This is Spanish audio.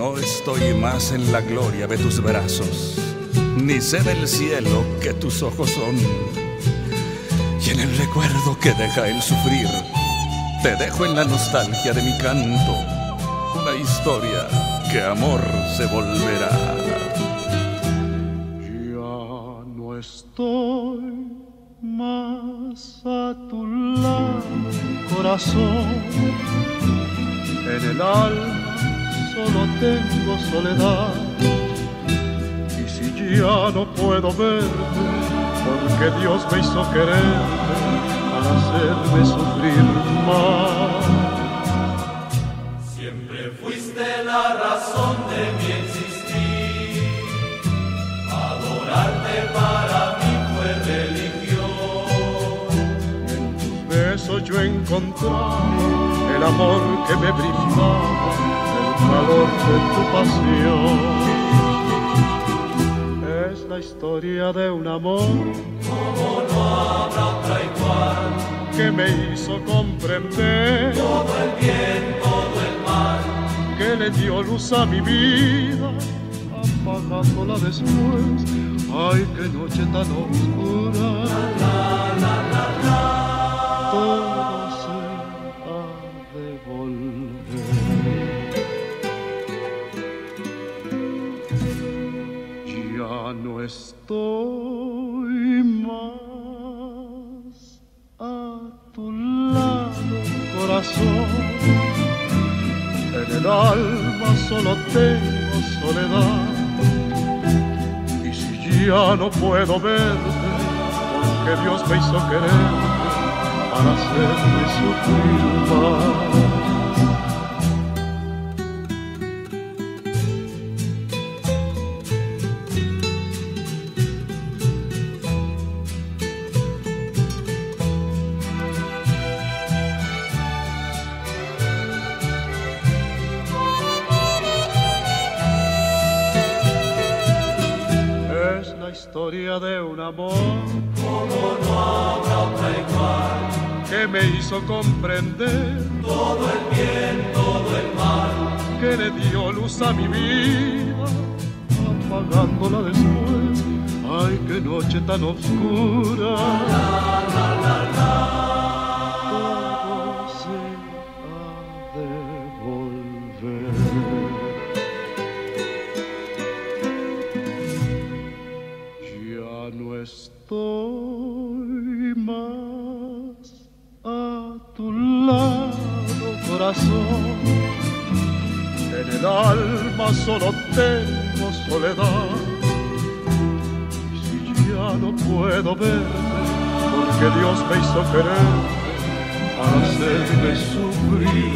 no estoy más en la gloria de tus brazos, ni sé del cielo que tus ojos son. Y en el recuerdo que deja el sufrir, te dejo en la nostalgia de mi canto una historia que amor se volverá. Ya no estoy más a tu lado, corazón. En el alma tengo soledad. Y si ya no puedo verte, porque Dios me hizo quererte para hacerme sufrir más. Siempre fuiste la razón de mi existir. Adorarte para mí fue religión. En tus besos yo encontraba el amor que me brindaba, calor de tu pasión. Es la historia de un amor Como no habrá otra igual. que me hizo comprender Todo el bien, todo el mal. que le dio luz a mi vida, apagándola después. Ay, qué noche tan oscura. En el alma solo tengo soledad. Y si ya no puedo verte, porque Dios me hizo quererte para hacerme sufrir más. Historia de un amor Como no habrá otra igual. que me hizo comprender Todo el bien, todo el mal. que le dio luz a mi vida, apagándola después. Ay, qué noche tan oscura. Estoy más a tu lado, corazón. En el alma solo tengo soledad. Si ya no puedo verte, porque Dios me hizo querer para hacerme sufrir